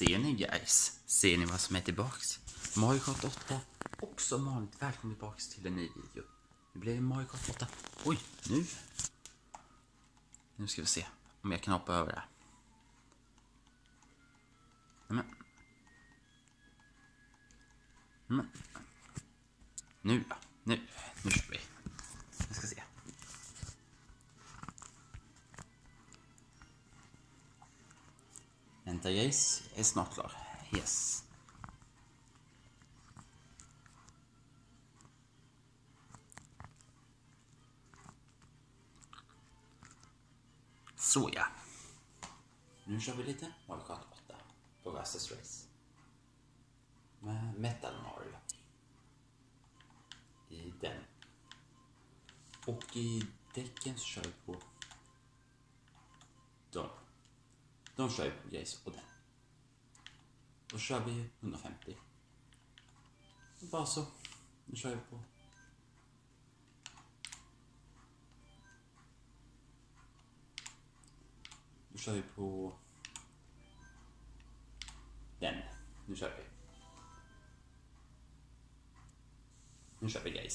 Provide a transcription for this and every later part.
Ser ni guys? Ser ni vad som är tillbaks? Mario Kart 8, och som vanligt välkommen tillbaks till en ny video. Nu blir det Mario Kart 8. Oj, nu. Nu ska vi se om jag kan hoppa över det. Nämen. Nämen. Nu då. Nu. Nu kör. Vi Vänta guys, är snart klar. Yes. Så ja. Nu kör vi lite Wildcard 8 på Versus Race. Med Metal Mario. I den. Och i däcken så kör vi på De kör på Jace och den. Då kör vi 150. Och bara så. Nu kör vi på Då kör vi på den. Nu kör vi. Nu kör vi.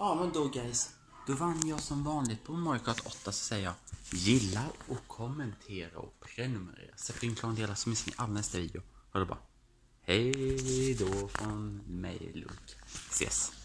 Ja, men då guys. Då vann jag som vanligt på Mario Kart 8 så säger jag gilla och kommentera och prenumerera. Sätt in klan så missar ni all nästa video. Och då bara hej då från mig Luke. Ses.